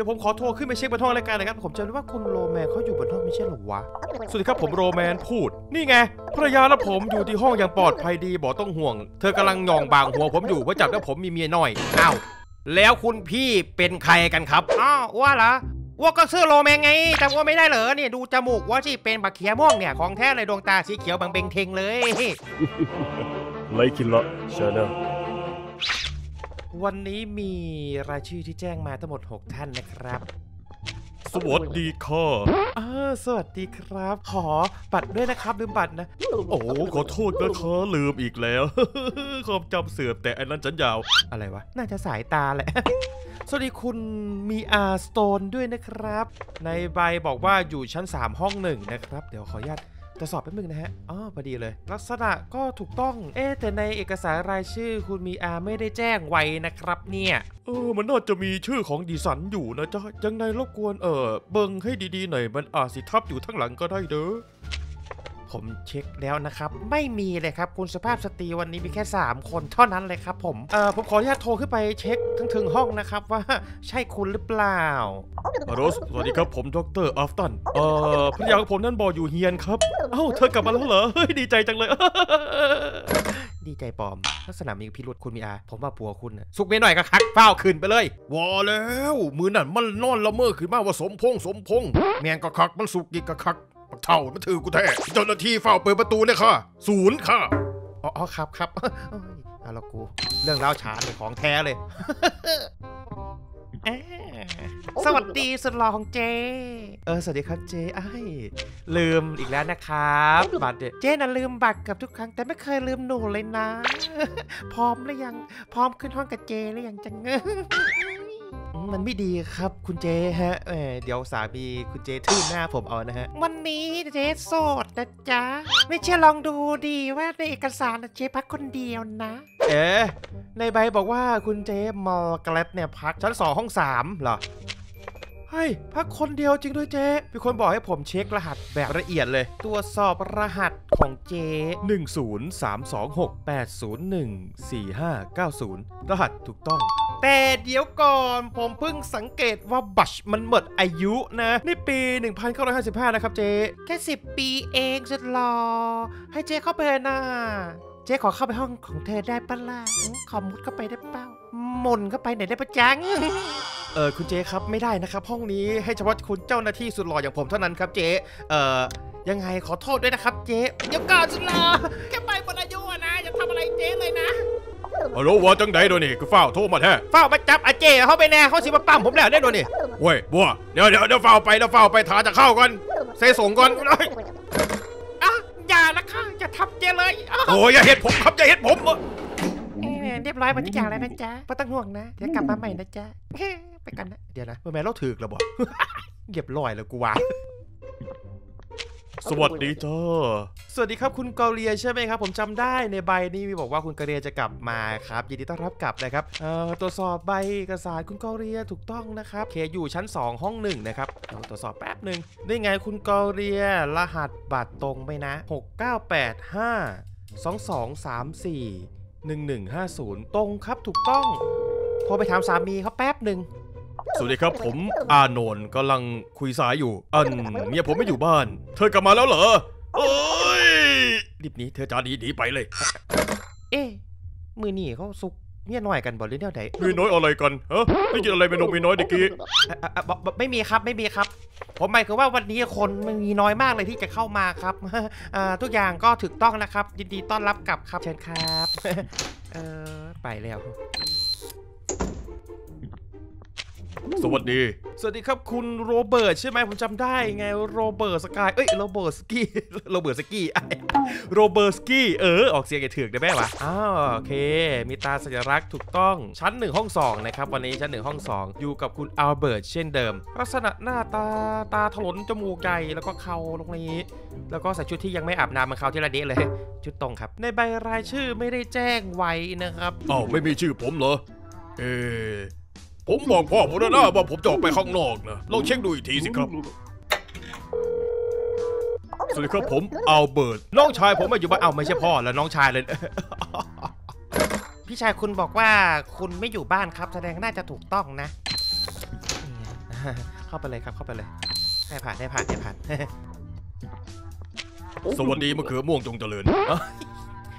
ดี๋ยวผมขอโทรขึ้นไปเช็คบนห้องรายการนะครับ ผมจำได้ว่าคุณโรแมนเขาอยู่บนห้องไม่ใช่เหรอวะ สวัสดีครับผมโรแมนพูด นี่ไงภรรยาและผมอยู่ที่ห้องอย่างปลอดภัยดีบอกต้องห่วง เธอกำลังยองบางหัวผมอยู่เพราะจับได้ผมมีเมียน้อยอ้าวแล้วคุณพี่เป็นใครกันครับอ้าวว่าเหรอว่าก็ซื้อโรแมงไงจำว่าไม่ได้เหรอเนี่ยดูจมูกว่าสิเป็นบักเขียม่วงเนี่ยของแท้เลยดวงตาสีเขียวบางเบงเทงเลยไลคินละเชิญนะ วันนี้มีรายชื่อที่แจ้งมาทั้งหมด 6 ท่านนะครับ สวัสดีค่ะอ่าสวัสดีครับ ขอบัตรด้วยนะครับลืมบัตรนะ โอ้ขอโทษนะคะลืมอีกแล้ว ความจำเสื่อมแต่อันนั้นฉันยาว อะไรวะ น่าจะสายตาแหละ สวัสดีคุณมีอาสโตนด้วยนะครับ ในใบบอกว่าอยู่ชั้น 3 ห้องหนึ่งนะครับ เดี๋ยวขออนุญาต ตรวจสอบแป๊บนึงนะฮะอ๋อพอดีเลย ลักษณะก็ถูกต้อง เอ๊แต่ในเอกสารรายชื่อคุณมีอาไม่ได้แจ้งไว้นะครับเนี่ยเออมันน่าจะมีชื่อของดิสันอยู่นะจ๊ะยังไงรบกวนเออเบิ่งให้ดีๆหน่อยมันอาจสิทับอยู่ทางหลังก็ได้เด้อ ผมเช็คแล้วนะครับ ไม่มีเลยครับคุณสุภาพสตรีวันนี้มีแค่ 3 คนเท่านั้นเลยครับผมเอ่อผมขออนุญาตโทรขึ้นไปเช็คทั้งถึงห้องนะครับว่าใช่คุณหรือเปล่าอ่าสวัสดีครับผมดรอัฟตันเอ่อภรรยาของผมนั่นบอกอยู่เฮียนครับเอ้าเธอกลับมาแล้วเหรอเฮ้ยดีใจจังเลยดีใจปลอม ลักษณะมีพิรุษคุณมีอา ผมว่าผัวคุณน่ะสุกเมียหน่อยก็คักเฝ้าวขึ้นไปเลยว่าแล้ว มือนั่นมันนอนละเมอขึ้นมาว่าสมพงษ์สมพงษ์แมงก็คักมันสุกยิกก็คักบัก เท่ามันถือกูแท้เจ้าหน้าที่เฝ้าเปิดประตูเนี่ยค่ะ ศูนย์ค่ะ อ๋ออ๋อครับครับเอ้ยเอาละกู เรื่องเล่าวช้าเลยของแท้เลยอ่าสวัสดีสุดหล่อของเจ เออ สวัสดีครับเจไอ้ายลืมอีกแล้วนะครับบัตรเนี่ยเจน่ะลืมบัตรเกับทุกครั้ง แต่ไม่เคยลืมหนูเลยนะ พร้อมหรือยัง พร้อมขึ้นห้องกับเจหรือยังจังเง มันไม่ดีครับคุณเจฮะเออเดี๋ยวสามีคุณเจทื่นหน้าผมเอานะฮะ วันนี้เจ๊โสดนะจ๊ะ ไม่เชื่อลองดูดีว่าในเอกสารน่ะเจ๊พักคนเดียวนะ เอ๊ะในใบบอกว่าคุณเจมอลเกลตเนี่ยพักชั้นสองห้องสามเหรอ เฮ้ยพักคนเดียวจริงด้วยเจ๊มีคนบอกให้ผมเช็ครหัสแบบละเอียดเลย ตรวจสอบรหัสของเจ๊10326801490 รหัสถูกต้อง แต่เดี๋ยวก่อนผมเพิ่งสังเกตว่าบัชมันหมดอายุนะ นี่ปี 1955 นะครับเจ๊แค่สิบปีเองสุดหล่อให้เจ๊เข้าไปเถอะนะเจ๊ขอเข้าไปห้องของเธอได้ปะล่ะขอมุดเข้าไปได้เปล่ามนเข้าไปไหนได้ปะจัง เออคุณเจครับไม่ได้นะครับ ห้องนี้ให้เฉพาะคุณเจ้าหน้าที่สุดหล่ออย่างผมเท่านั้นครับเจเอ่อยังไงขอโทษด้วยนะครับเจเดี๋ยวก่อนสุดหล่อแค่ไปหมดอายุอะนะอย่าทำอะไรเจ๊เลยนะฮัลโหลว่าจังไดโดยวนี่คือเฝ้าโทรมาแท้เฝ้ามาจับอาเจเขาไปแน่เขาสิมาปั้มผมแล้วได้ด้วยนี่เว้ยบัวเดี๋ยวเดี๋ยวเดี๋ยวเฝ้าไปเดี๋ยวเฝ้าไปถาจะเข้าก่อนเซส่งก่อนเอ้ยอะอย่าละค่ะอย่าทำเจ๊เลยอะโอ้ยอย่าเห็ดผมครับอย่าเห็ดผมเอ้ยเรียบร้อยหมดทุกอย่างแล้วนะจ๊ะไม่ต้องห่วงนะเดี๋ยวกลับมาใหม่นะจ๊ะ ไปกันนะเดี๋ยวนะเมื่อแม่เราถือกแล้วบอกเก็บลอยแล้วกูวะสวัสดีจ้าสวัสดีครับคุณกอเรียใช่ไหมครับ ผมจำได้ในใบนี้มีบอกว่าคุณกอเรียจะกลับมาครับยินดีต้อนรับกลับนะครับเอ่อตรวจสอบใบเอกสารคุณกอเรียถูกต้องนะครับเคอยู่ชั้น 2 ห้องหนึ่งนะครับเดี๋ยวตรวจสอบแป๊บหนึ่งได้ไงคุณกอเรียรหัสบัตรตรงไหมนะ 6985 2234 1150 ตรงครับถูกต้องโทรไปถามสามีเขาแป๊บหนึ่ง สวัสดีครับผมอานนท์กำลังคุยสายอยู่ อันเมียผมไม่อยู่บ้าน เธอกลับมาแล้วเหรอโอ้ยรีบหนี้เธอจ้าดีดีไปเลย เอ๊ะมือนี่เขาสุกเมียน้อยกันบ่หรือแนวไหนมีน้อยอะไรกันฮะไม่กินอะไรเป็นนมมีน้อยเด็กกี้อะอะอะบอกบอกไม่มีครับไม่มีครับ ผมหมายคือว่าวันนี้คนมันมีน้อยมากเลยที่จะเข้ามาครับอ่าทุกอย่างก็ถูกต้องนะครับ ยินดีต้อนรับกลับครับเชิญครับ เออไปแล้ว สวัสดี สวัสดีครับคุณโรเบิร์ตใช่ไหมผมจำได้ไงโรเบิร์ตสกาย เอ้ยโรเบิร์ตสกี้โรเบิร์ตสกี้โรเบิร์ตสกี้เออออกเสียงไอ้ถือกได้ไหมวะอ้าวโอเค มีตาสัญลักษณ์ถูกต้องชั้นหนึ่งห้องสองนะครับวันนี้ชั้นหนึ่งห้องสองอยู่กับคุณอัลเบิร์ตเช่นเดิม ลักษณะหน้าตาตาถลนจมูกใหญ่แล้วก็เข่าตรงนี้ แล้วก็ใส่ชุดที่ยังไม่อาบน้ำเหมันเขาที่ระเดะเลย ชุดตรงครับ ในใบรายชื่อไม่ได้แจ้งไว้นะครับอ้าวไม่มีชื่อผมเหรอเออ ผมบอกพ่อผมแล้วนะว่าผมจะออกไปข้างนอกนะลองเช็คดูอีกทีสิครับ สวัสดีครับผมอัลเบิร์ตน้องชายผมมาอยู่บ้านเอาไม่ใช่พ่อแล้วน้องชายเลย พี่ชายคุณบอกว่าคุณไม่อยู่บ้านครับ แสดงน่าจะถูกต้องนะนี่ไงอ่าเข้าไปเลยครับเข้าไปเลยให้ผ่านให้ผ่านให้ผ่านสวัสดีมะเขือม่วงจงเจริญ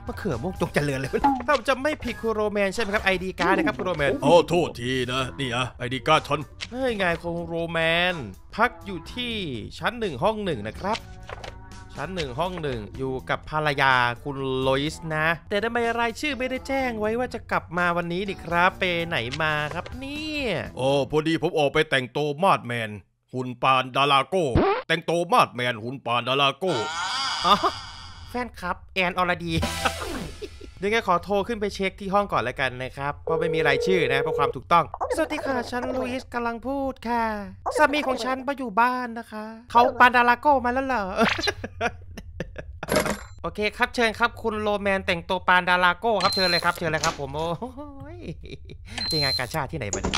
มะเขือม่วงจงเจริญเลย ถ้าผมจะไม่ผิดคุณโรแมนใช่ไหมครับ ID card นะครับคุณโรแมนโอ้โทษทีนะนี่อะ ID card ฉันเฮ้ยไงคุณโรแมน พักอยู่ที่ชั้นหนึ่งห้องหนึ่งนะครับชั้นหนึ่งห้องหนึ่งอยู่กับภรรยาคุณโลอิสนะ แต่ทำไมรายชื่อไม่ได้แจ้งไว้ว่าจะกลับมาวันนี้นี่ครับ ไปไหนมาครับเนี่ยโอ้พอดีผมออกไปแต่งตัวมาดแมน หุ่นปานดาราโก้ แต่งตัวมาดแมนหุ่นปานดาราโก้อ๋อ แฟนครับ แอนอรดียังไงขอโทรขึ้นไปเช็คที่ห้องก่อนแล้วกันนะครับเพราะไม่มีรายชื่อนะเพื่อความถูกต้อง สวัสดีค่ะ ฉันลุยส์กำลังพูดค่ะสามีของฉันมาอยู่บ้านนะคะ เขาปานดาราโก้มาแล้วเหรอโอเคครับเชิญครับคุณโรแมนแต่งตัวปานดาราโก้ครับเชิญเลยครับเชิญเลยครับ ผมโอ้ยเป็นงานกาชาติที่ไหนมาเนี่ย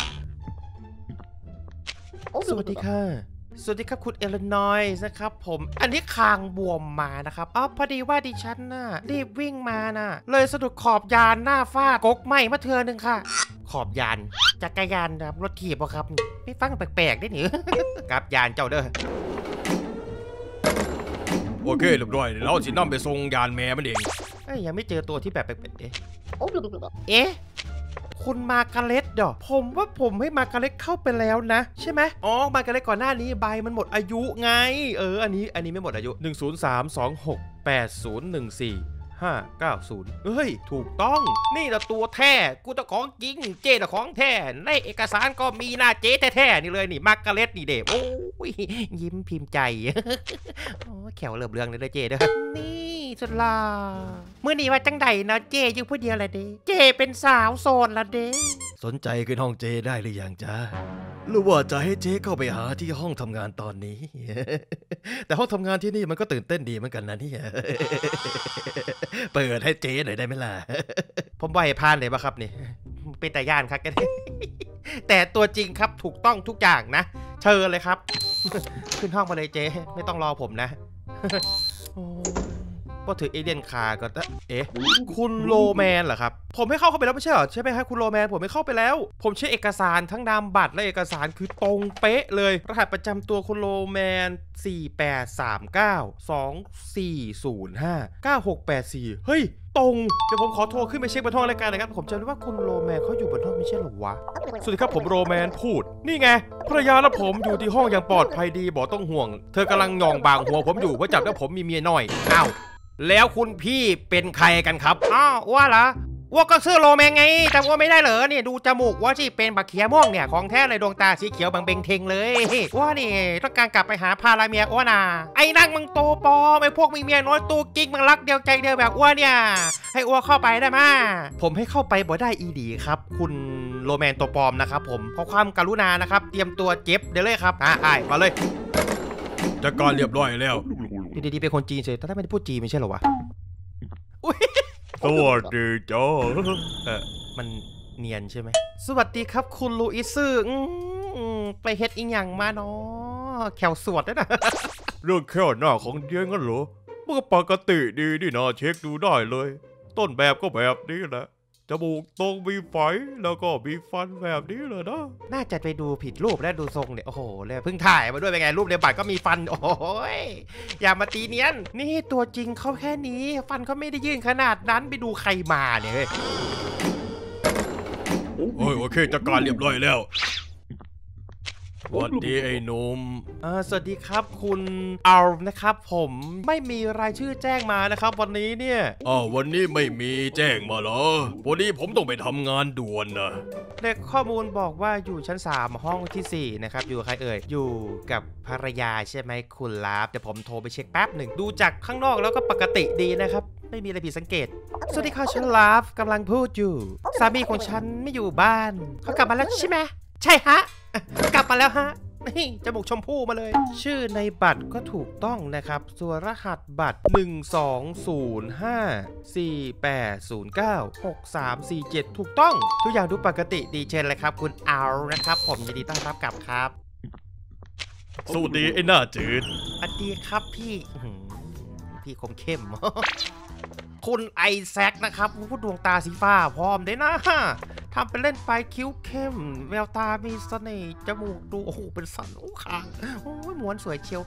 สวัสดีค่ะ สวัสดีครับคุณเอลนอยส์นะครับผมอันนี้คางบวมมานะครับอ๋อพอดีว่าดิฉันน่ะรีบวิ่งมาน่ะ เลยสะดุดขอบยานหน้าฟาดกกไหมมาเทือหนึ่งค่ะ ขอบยานจักรยานนะครับรถขี่ปะครับไม่ฟังแปลกๆได้หนิครับยานเจ้าเด้อโอเคเรียบร้อยเดี๋ยวเราสินำไปส่งยานแม่มันเองเอ้ยยังไม่เจอตัวที่แบบแปลกๆเอ๊ะเอ๊ะ คุณมาการเล็ตเดอผมว่าผมให้มาการเล็ตเข้าไปแล้วนะ ใช่ไหมอ๋อมาการเล็ตก่อนหน้านี้ใบมันหมดอายุไง เออ อันนี้อันนี้ไม่หมดอายุ 1 0 3 2 6 8 0 1 4 5 9 0 เฮ้ย ถูกต้อง นี่ละตัวแท้ กูตะของจริง เจตะของแท้ ในเอกสารก็มีหน้าเจแท้ๆนี่เลยนี่มาการ์เล็ตนี่เด็โอ้ย ยิ้มพิมพ์ใจ โอ้แขวเริ่มเรื่องเลยเด้อเจเด้อนี่ สุดลาเมื่อนี้ว่าจังใดนะเจอยู่ผู้เดียวละเด้เจเป็นสาวโสดละเด้สนใจขึ้นห้องเจได้หรือยังจ๊ะหรือว่าจะให้เจเข้าไปหาที่ห้องทำงานตอนนี้ แต่ห้องทำงานที่นี่มันก็ตื่นเต้นดีเหมือนกันนะเนี่ยเปิดให้เจหน่อยได้ไหมล่ะ ผมบ่ให้ผ่านเลยปะครับนี่ เป็นแต่ย่านครับแต่ตัวจริงครับถูกต้องทุกอย่างนะ เชิญเลยครับ ขึ้นห้องมาเลยเจไม่ต้องรอผมนะโอ้ย พอถือเอเลียนคาร์ก็ตะเอ๊ะ คุณโรแมนเหรอครับ ผมให้เข้าเข้าไปแล้วไม่ใช่เหรอ ใช่ไหมครับคุณโรแมน ผมไม่เข้าไปแล้ว ผมเช็คเอกสารทั้งนามบัตรและเอกสารคือตรงเป๊ะเลย รหัสประจำตัวคุณโรแมน 4839 2405 9684 เฮ้ย ตรง เดี๋ยวผมขอโทรขึ้นไปเช็คบนห้องรายการนะครับ ผมจำได้ว่าคุณโรแมนเขาอยู่บนห้องไม่ใช่เหรอวะ สวัสดีครับผมโรแมนพูด นี่ไงภรรยาและผมอยู่ที่ห้องอย่างปลอดภัยดีบอกต้องห่วง เธอกำลังหยองบางหัวผมอยู่เพราะจับได้ผมมีเมียน้อยอ้าว แล้วคุณพี่เป็นใครกันครับอ้าวว่าเหรอว่าก็ซื้อโรแมงไงจำว่าไม่ได้เหรอเนี่ยดูจมูกว่าที่เป็นบักเขียม่วงเนี่ยของแท้เลยดวงตาสีเขียวบางเบงเทงเลยว่านี่ต้องการกลับไปหาพาราเมียอ้วนาไอ้นั่งมึงโตปอมไอ้พวกมีเมียน้อยตูกิ๊กมึงรักเดียวใจเดียวแบบอ้วนเนี่ยให้อ้วเข้าไปได้มาผมให้เข้าไปบ่ได้อีดีครับ คุณโรแมนตัวปลอมนะครับผมขอความกรุณานะครับ เตรียมตัวเจ็บเดี๋ยวเลยครับอะไอ้มาเลยจัดการเรียบร้อยแล้ว ดีดีๆเป็นคนจีนเฉยแต่ถ้าไม่ได้พูดจีนไม่ใช่เหรอวะสวัสดีจ้าเออมันเนียนใช่ไหม สวัสดีครับคุณลูอิซึอืมไปเฮ็ดอีหยังมาเนาะแขวสวดด้วยนะ เรื่องแค่หน้าของเดียงั้นเหรอมันก็ปกติดีนี่นะเช็คดูได้เลย ต้นแบบก็แบบนี้แหละจ มูกตรงมีไฝแล้วก็มีฟันแบบนี้เลยนะน่าจะไปดูผิดรูปและดูทรงเนี่ยโอ้โหเลยเพิ่งถ่ายมาด้วยเป็นไงรูปในบัตรก็มีฟัน โอ้ยอย่ามาตีเนียน นี่ตัวจริงเขาแค่นี้ ฟันเขาไม่ได้ยื่นขนาดนั้นไปดูใครมาเนี่ยเฮ้ยโอ้ยโอเคจัดการเรียบร้อยแล้ว สวัสดีไอ้หนุ่มอ่าสวัสดีครับคุณอัลนะครับผมไม่มีรายชื่อแจ้งมานะครับ วันนี้เนี่ยอ้าววันนี้ไม่มีแจ้งมาเหรอวันนี้ผมต้องไปทำงานด่วนนะเลขข้อมูลบอกว่าอยู่ชั้น 3 ห้องทีสี่4 นะครับ อยู่กับใครเอ่ย อยู่กับภรรยาใช่ไหมคุณลาฟเดี๋ยวผมโทรไปเช็คแป๊บหนึ่งดูจากข้างนอกแล้วก็ปกติดีนะครับไม่มีอะไรผิดสังเกต สวัสดีค่ะฉันลาฟกำลังพูดอยู่ สามีของฉันไม่อยู่บ้าน เขากลับมาแล้วใช่ไหม ใช่ฮะ กลับมาแล้วฮะนี่จมูกชมพู่มาเลย ชื่อในบัตรก็ถูกต้องนะครับส่วนรหัสบัตร 120548096347 ถูกต้อง ทุกอย่างดูปกติดีเช่นเลยครับ คุณเอานะครับ ผมยินดีต้อนรับกลับครับ สวัสดีไอ้หน้าจืดสวัสดีครับพี่อื้อหือพี่คมเข้ม คุณไอแซคนะครับผู้ดวงตาสีฟ้าพร้อมได้นะ ทำเป็นเล่นไปคิ้วเข้ม แววตามีเสน่ห์จมูกดูโอ้โหเป็นสันโอ้คางโอ้ยม้วนสวยเชียว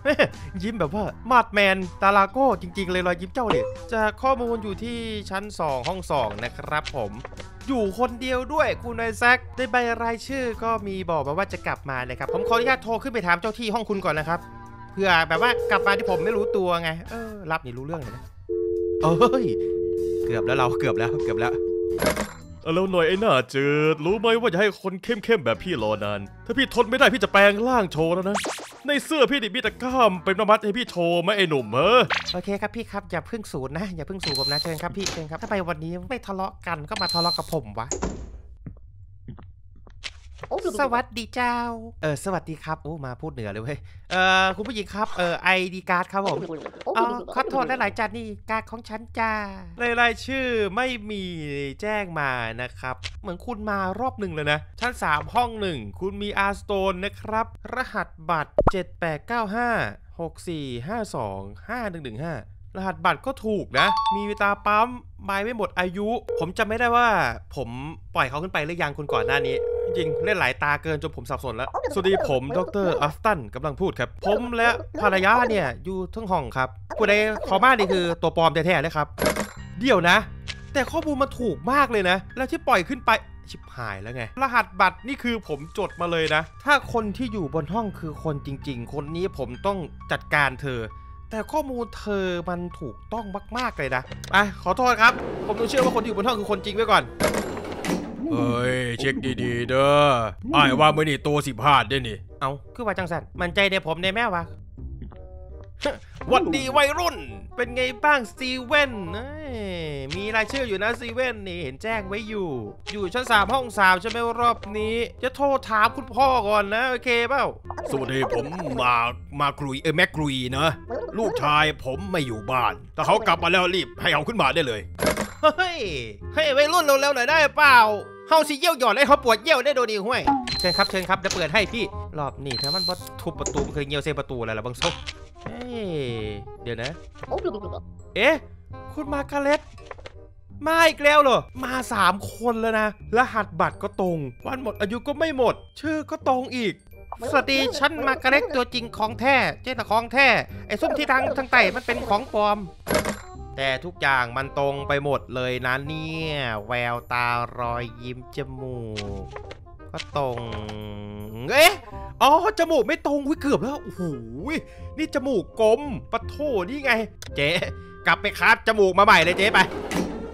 ยิ้มแบบว่ามาดแมนตาลาโก้จริง ๆ เลยรอยยิ้มเจ้าเนี่ยจากข้อมูลอยู่ที่ชั้น 2 ห้อง 2 นะครับผมอยู่คนเดียวด้วยคุณไอแซคในใบรายชื่อก็มีบอกมาว่าจะกลับมานะครับ ผมขออนุญาตโทรขึ้นไปถามเจ้าที่ห้องคุณก่อนนะครับเพื่อแบบว่ากลับมาที่ผมไม่รู้ตัวไง เออ รับนี่รู้เรื่องเลยนะเอ้ย เกือบแล้วเราเกือบแล้วเกือบแล้ว แล้วหน่อยไอ้หน้าเจิดรู้ไหมว่าจะให้คนเข้มๆแบบพี่รอนาน ถ้าพี่ทนไม่ได้พี่จะแปลงร่างโชว์แล้วนะ ในเสื้อพี่ดิมีแต่กล้ามเป็นประมัดให้พี่โชว์ไหมไอ้หนุ่มเออโอเคครับพี่ครับอย่าพึ่งสูนนะอย่าพึ่งสูนผมนะเชิญครับพี่เชิญครับถ้าไปวันนี้ไม่ทะเลาะกันก็มาทะเลาะกับผมวะ สวัสดีเจ้า เออสวัสดีครับ โอ้ มาพูดเหนือเลยเว้ย เออคุณผู้หญิงครับ เออ ID card ครับผมอ๋อขอโทษหลายๆจันนี่การ์ดของฉันจ้าในรายชื่อไม่มีแจ้งมานะครับ เหมือนคุณมารอบหนึ่งเลยนะ ชั้น 3 ห้องหนึ่ง คุณมีอาร์สโตนนะครับ รหัสบัตร 7895 6452 5115รหัสบัตรก็ถูกนะ มีเวลาปั๊มไม่ไม่หมดอายุ ผมจำไม่ได้ว่า ผมปล่อยเขาขึ้นไปหรือยังคุณก่อนหน้านี้จ ริงๆเล่นหลายตาเกินจนผมสับสนแล้ว สวัสดีผม ดรอัฟตันกำลังพูดครับ ผมและภรรยาเนี่ยอยู่ทั้งห้องครับผู้ใดขอมานี่คือตัวปลอมแท้ๆเลยครับ เดี๋ยวนะ แต่ข้อมูลมันถูกมากเลยนะ แล้วที่ปล่อยขึ้นไปชิบหายแล้วไง รหัสบัตรนี่คือผมจดมาเลยนะ ถ้าคนที่อยู่บนห้องคือคนจริง ๆ คนนี้ผมต้องจัดการเธอ แต่ข้อมูลเธอมันถูกต้องมากๆเลยนะอะขอโทษครับ ผมต้องเชื่อว่าคนที่อยู่บนห้องคือคนจริงไว้ก่อน เฮ้ยเช็คดีๆเด้อไอ้ายว่ามื่อนี่โตสิบห้าได้นี่เอาคือว่าจังสันมันใจเดี๋ยวผมในแม่วะหวัดดีวัยรุ่น เป็นไงบ้างสตีเวนเอ้ยมีรายชื่ออยู่นะสตีเวนนี่เห็นแจ้งไว้อยู่ อยู่ชั้นสามห้องสามใช่ไหมรอบนี้ จะโทรถามคุณพ่อก่อนนะ โอเคเปล่าสวัสดีผมมามาครุยเออแม็กครุยนะ ลูกชายผมไม่อยู่บ้าน แต่เขากลับมาแล้วรีบให้เอาขึ้นมาได้เลย เฮ้ยให้วัยรุ่นเร็วๆหน่อยได้เปล่า เฮาสิเยี่ยวหย่อนให้เขาปวดเยี่ยวได้โดดีห้วยเชิญครับเชิญครับจะเปิดให้พี่รอบนี้ถ้ามันบ่ทุบประตูมันเคยเยี่ยวเซประตูอะไรล่ะบางซบเฮ้ยเดี๋ยวนะ เอ๊ะคุณมาการเล็ตมาอีกแล้วเหรอ มาสามคนแล้วนะ รหัสบัตรก็ตรง วันหมดอายุก็ไม่หมด ชื่อก็ตรงอีก สวัสดีฉันมาการเล็ตตัวจริงของแท้ เจ๊ตะของแท้ ไอ้ส้มที่ทางทางไต่มันเป็นของปลอม แต่ทุกอย่างมันตรงไปหมดเลยนะเนี่ย แววตารอยยิ้มจมูก ก็ตรง เอ๊ะอ๋อจมูกไม่ตรงวิเกือบแล้วโอ้โหยนี่จมูกกลมปะโถนี่ไง เจ๊กลับไปคาบจมูกมาใหม่เลยเจ๊ไป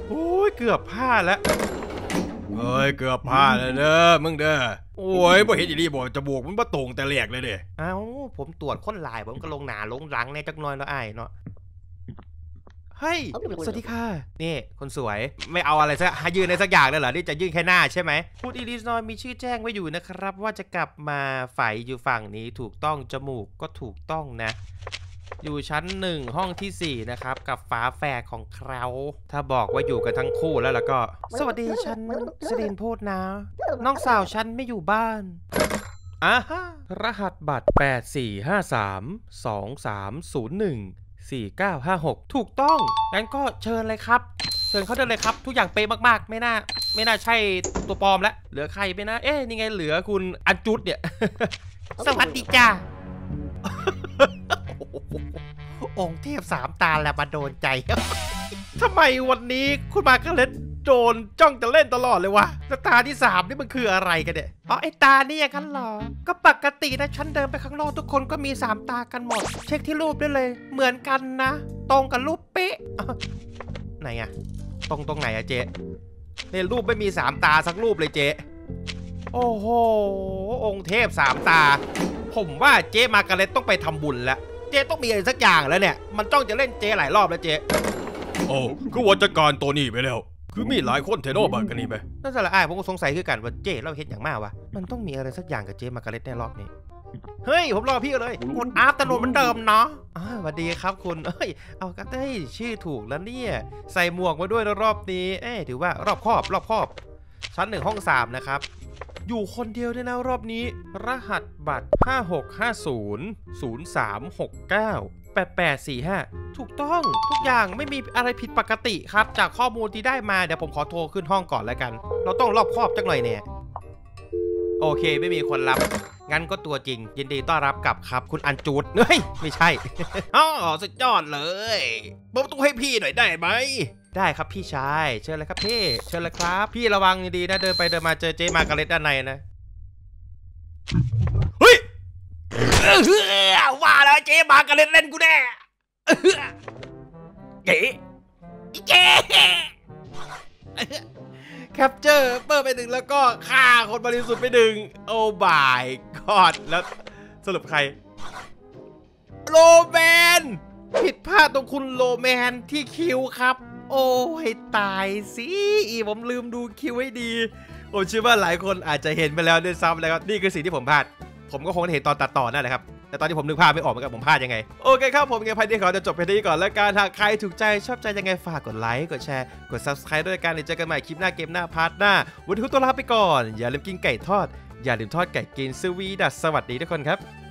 โอ้ยเกือบพลาดแล้วเฮ้ยเกือบพลาดแล้วเด้อมึงเด้อโอ้ยบ่เห็นอีดีบอกจมูกมันบ่ตรงแต่แหลกเลยเด้เอ้าผมตรวจค้นลายผมก็ลงหนาลงหลังในจักหน้อยแล้วไอ้เนาะ เฮ้ย สวัสดีค่ะ นี่คนสวย ไม่เอาอะไรสักหายืนในสักอย่างเลยเหรอ นี่จะยื่นแค่หน้าใช่ไหมพูดอีลิสนอยมีชื่อแจ้งไว้อยู่นะครับ ว่าจะกลับมาฝ่ายอยู่ฝั่งนี้ถูกต้อง จมูกก็ถูกต้องนะ อยู่ชั้นหนึ่งห้องที่ 4 นะครับ กับฝาแฝดของเขาถ้าบอกว่าอยู่กันทั้งคู่แล้วแล้วก็ สวัสดีฉันสรินพูดนะ น้องสาวฉันไม่อยู่บ้านอ่าฮะรหัสบัตร 8453 2301 4956 ถูกต้อง งั้นก็เชิญเลยครับ เชิญเขาเดินเลยครับ ทุกอย่างเป๊ะมากๆ ไม่น่า ไม่น่าใช่ตัวปลอมแล้ว เหลือใครไปนะ เอ๊ะ นี่ไงเหลือคุณอันจุดเนี่ย สวัสดีจ้าองค์เทพสามตาแหละมาโดนใจ ทำไมวันนี้คุณมาร์กาเล็ต โดนจ้องจะเล่นตลอดเลยวะแล้วตาที่สามนี่มันคืออะไรกันเนี่ยอ๋อไอตานี่อย่างนั้นเหรอ ก็ปกตินะฉันเดินไปข้างนอกทุกคนก็มีสามตากันหมด เช็คที่รูปได้เลย เหมือนกันนะ ตรงกับรูปเป๊ะไหนอะตรงตรงไหนอะเจ๊ในรูปไม่มีสามตาสักรูปเลยเจ๊โอ้โห องค์เทพสามตา ผมว่าเจ๊มาการเล็ตต้องไปทำบุญแล้ว เจ๊ต้องมีอะไรสักอย่างแล้วเนี่ย มันจ้องจะเล่นเจ๊หลายรอบแล้วเจ๊โอ้คือว่าจัดการตัวนี้ไปแล้ว คือมีหลายคนเทโนบักกันนี่ไหมนั่นสละอายผมก็สงสัยคือกันว่าเจ๊เราเห็นอย่างมากวะมันต้องมีอะไรสักอย่างกับเจ๊มาการ์เล็ตในรอบนี้เฮ้ย ผมรอพี่เลยคุณอาร์ตตนนเหมือนเดิมเนาะอ่าสวัสดีครับคุณ เอ้ย เอากันได้ยชื่อถูกแล้วเนี่ย ใส่หมวกมาด้วยนะรอบนี้ เอ้ยถือว่ารอบครอบ รอบครอบ ชั้นหนึ่งห้องสามนะครับ อยู่คนเดียวด้วยนะรอบนี้ รหัสบัตร 5650 0369 8845 ถูกต้องทุกอย่างไม่มีอะไรผิดปกติครับ จากข้อมูลที่ได้มาเดี๋ยวผมขอโทรขึ้นห้องก่อนแล้วกัน เราต้องรอบครอบจังหน่อยเนี่ยโอเคไม่มีคนรับ งั้นก็ตัวจริง ยินดีต้อนรับกลับครับ คุณอันจูดเฮ้ยไม่ใช่อ๋อสุดยอดเลยเปิดประตูให้พี่หน่อยได้ไหมได้ครับพี่ชาย เชิญเลยครับพี่ เชิญเลยครับ พี่ระวังดีๆนะเดินไปเดินมาเจอเจมาการเล็ตด้านในนะ เฮ้ย ว่าแล้วเจ๊มากันเล่นเล่นกูแน่เจ๊เจ๊capture เปิดไปหนึ่งแล้วก็ฆ่าคนบริสุทธิ์ไปหนึ่ง oh my god แล้วสรุปใครโลแมน ผิดพลาดตรงคุณโลแมนที่คิ้วครับ โอ้ยตายสิผมลืมดูคิ้วให้ดี ผมเชื่อว่าหลายคนอาจจะเห็นไปแล้วด้วยซ้ำนะครับนี่คือสิ่งที่ผมพลาด ผมก็คงได้เห็นตอนตัดต่อนั่นแหละครับแต่ตอนที่ผมนึกภาพไม่ออกเหมือนกันผมพลาดยังไง โอเคครับผมไงพันที่ขอจะจบเพียงนี้ก่อนแล้วกันหากใครถูกใจชอบใจยังไงฝากกดไลค์กดแชร์กด subscribe ด้วยกันเดี๋ยวเจอกันใหม่คลิปหน้าเกมหน้า part หน้า วันนี้ขอตัวลาไปก่อน อย่าลืมกินไก่ทอด อย่าลืมทอดไก่กินสวีดัสสวัสดีทุกคนครับ